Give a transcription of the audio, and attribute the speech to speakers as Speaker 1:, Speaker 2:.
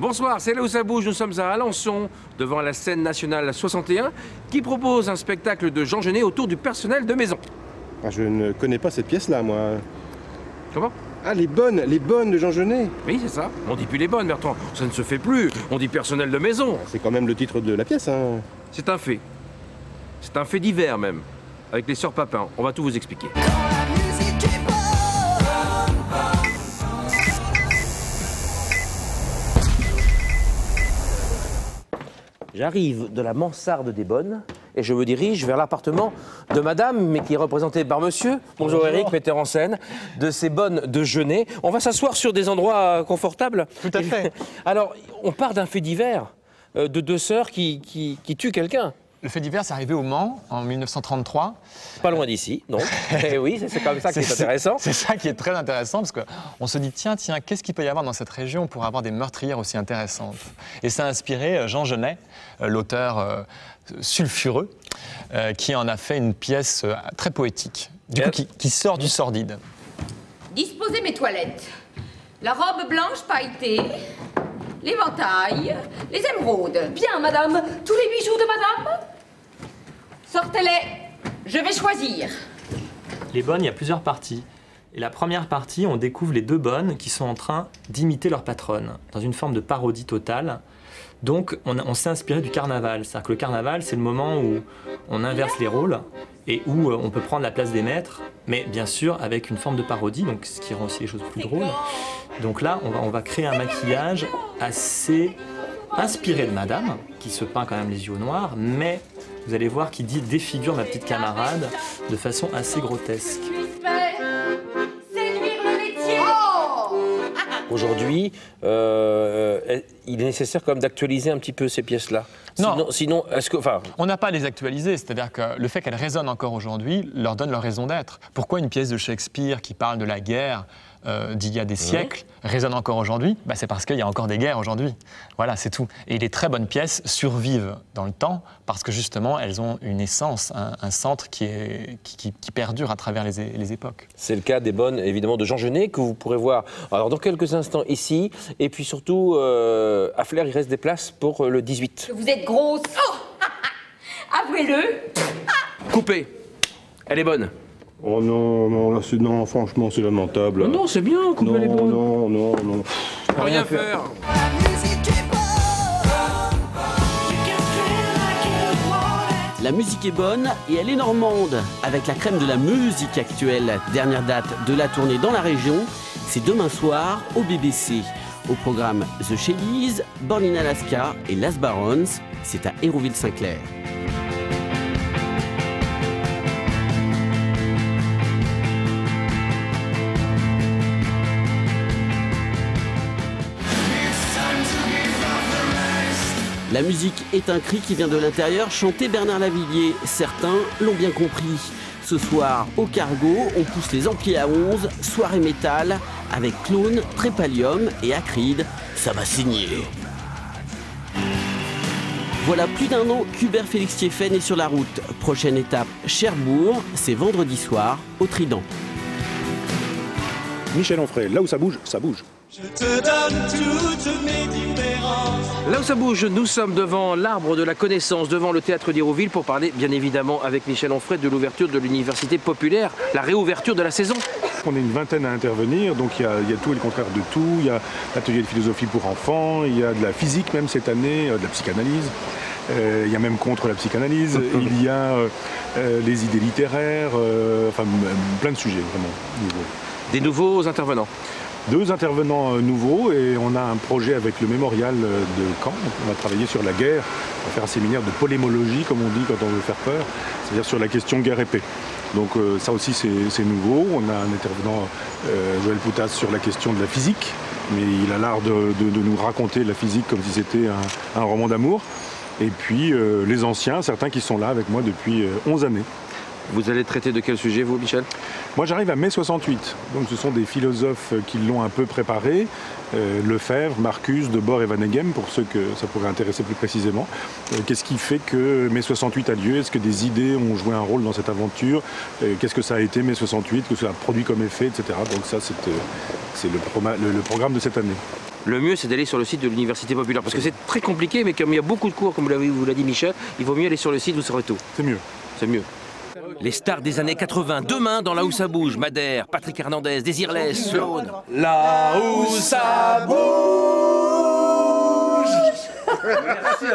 Speaker 1: Bonsoir, c'est là où ça bouge. Nous sommes à Alençon, devant la scène nationale 61, qui propose un spectacle de Jean Genet autour du personnel de maison.
Speaker 2: Ah, je ne connais pas cette pièce-là, moi.
Speaker 1: Comment?
Speaker 2: Ah, les bonnes, les bonnes de Jean Genet.
Speaker 1: Oui, c'est ça. On dit plus les bonnes, Bertrand. Ça ne se fait plus. On dit personnel de maison.
Speaker 2: C'est quand même le titre de la pièce, hein.
Speaker 1: C'est un fait. C'est un fait divers même. Avec les sœurs Papin. On va tout vous expliquer. J'arrive de la mansarde des Bonnes et je me dirige vers l'appartement de madame, mais qui est représenté par monsieur. Bonjour, Eric, metteur en scène, de ces bonnes de Genet. On va s'asseoir sur des endroits confortables.
Speaker 3: Tout à fait.
Speaker 1: Alors, on part d'un fait divers euh, de deux sœurs qui, qui, qui tuent quelqu'un.
Speaker 3: Le fait divers, c'est arrivé au Mans en 1933.
Speaker 1: Pas loin d'ici, non Eh oui, c'est comme ça qui est, intéressant.
Speaker 3: C'est ça qui est très intéressant parce qu'on se dit tiens, tiens, qu'est-ce qu'il peut y avoir dans cette région pour avoir des meurtrières aussi intéressantes? Et ça a inspiré euh, Jean Genet, euh, l'auteur euh, sulfureux, euh, qui en a fait une pièce euh, très poétique, du coup, qui, qui sort du sordide.
Speaker 4: Disposez mes toilettes. La robe blanche pailletée, l'éventail, les émeraudes.
Speaker 5: Bien, madame. Tous les bijoux de madame?
Speaker 4: Sortez-les. Je vais choisir.
Speaker 6: Les bonnes, il y a plusieurs parties. Et la première partie, on découvre les deux bonnes qui sont en train d'imiter leur patronne, dans une forme de parodie totale. Donc, on, s'est inspiré du carnaval. C'est-à-dire que le carnaval, c'est le moment où on inverse les rôles et où euh, on peut prendre la place des maîtres, mais bien sûr avec une forme de parodie, donc ce qui rend aussi les choses plus drôles. Donc là, on va, on va créer un maquillage assez inspiré de Madame, qui se peint quand même les yeux au noir, mais vous allez voir qu'il dit défigure ma petite camarade de façon assez grotesque.
Speaker 4: Laitier.
Speaker 1: Aujourd'hui, euh, euh, il est nécessaire quand même d'actualiser un petit peu ces pièces-là.
Speaker 3: Non.
Speaker 1: Sinon, sinon est-ce que, enfin,
Speaker 3: On n'a pas à les actualiser, c'est-à-dire que le fait qu'elles résonnent encore aujourd'hui leur donne leur raison d'être. Pourquoi une pièce de Shakespeare qui parle de la guerre euh, d'il y a des siècles résonne encore aujourd'hui? Bah, C'est parce qu'il y a encore des guerres aujourd'hui. Voilà, c'est tout. Et les très bonnes pièces survivent dans le temps parce que justement, elles ont une essence, un, un centre qui, est, qui, qui- qui perdure à travers les époques.
Speaker 1: c'est le cas des bonnes, évidemment, de Jean Genet, que vous pourrez voir alors, dans quelques instants ici. Et puis surtout, euh, à Flers, il reste des places pour euh, le 18.
Speaker 4: Que vous êtes grosse. Oh Avouez-le.
Speaker 1: Coupé. Elle est bonne.
Speaker 2: Oh non, non, là, c'est- non, franchement, c'est lamentable.
Speaker 1: non, c'est bien, couper
Speaker 2: non,
Speaker 1: elle est bonne.
Speaker 2: non, non, non.
Speaker 1: Faut rien faire.
Speaker 7: La musique est bonne et elle est normande, avec la crème de la musique actuelle. Dernière date de la tournée dans la région, c'est demain soir au BBC. Au programme The Shellys, Born in Alaska et Las Barons, c'est à Hérouville-Saint-Clair. La musique est un cri qui vient de l'intérieur, chanté Bernard Lavillier. Certains l'ont bien compris. Ce soir, au cargo, on pousse les amplis à 11, soirée métal, avec Clone, Trépalium et Acride. Ça va signer. Voilà plus d'un an qu'Hubert Félix Thieffen est sur la route. Prochaine étape, Cherbourg, c'est vendredi soir, au Trident.
Speaker 2: Michel Onfray, là où ça bouge, ça bouge.
Speaker 1: Là où ça bouge, nous sommes devant l'arbre de la connaissance, devant le théâtre d'Hérouville, pour parler bien évidemment avec Michel Onfray de l'ouverture de l'université populaire, la réouverture de la saison.
Speaker 8: On est une vingtaine à intervenir, donc il y a, il y a tout et le contraire de tout. Il y a l'atelier de philosophie pour enfants, il y a de la physique même cette année, euh, de la psychanalyse. Euh, il y a même contre la psychanalyse, il y a euh, les idées littéraires, euh, enfin plein de sujets vraiment nouveaux.
Speaker 1: Des nouveaux intervenants.
Speaker 8: Deux intervenants nouveaux et on a un projet avec le mémorial de Caen. On va travailler sur la guerre, on va faire un séminaire de polémologie comme on dit quand on veut faire peur, c'est-à-dire sur la question guerre et paix. Donc euh, ça aussi c'est nouveau. On a un intervenant, euh, Joël Poutas, sur la question de la physique, mais il a l'art de, nous raconter la physique comme si c'était un, roman d'amour. Et puis euh, les anciens, certains qui sont là avec moi depuis euh, 11 années.
Speaker 1: Vous allez traiter de quel sujet, vous, Michel?
Speaker 8: Moi, j'arrive à mai 68. Donc, ce sont des philosophes qui l'ont un peu préparé. Euh, Lefebvre, Marcus, Debord et Vaneghem, pour ceux que ça pourrait intéresser plus précisément. Euh, qu'est-ce qui fait que mai 68 a lieu? Est-ce que des idées ont joué un rôle dans cette aventure? Euh, qu'est-ce que ça a été mai 68 Que ça a produit comme effet, etc. Donc, ça, c'est euh, le, programme de cette année
Speaker 1: le mieux c'est d'aller sur le site de l'Université Populaire. Parce que c'est très compliqué, mais comme il y a beaucoup de cours, comme vous l'a dit Michel, il vaut mieux aller sur le site, vous saurez tout.
Speaker 8: C'est mieux.
Speaker 1: C'est mieux. Les stars des années 80, demain dans La où ça bouge, Madère, Patrick Hernandez, Désirless, Sloan.
Speaker 9: La où ça bouge.
Speaker 1: Merci,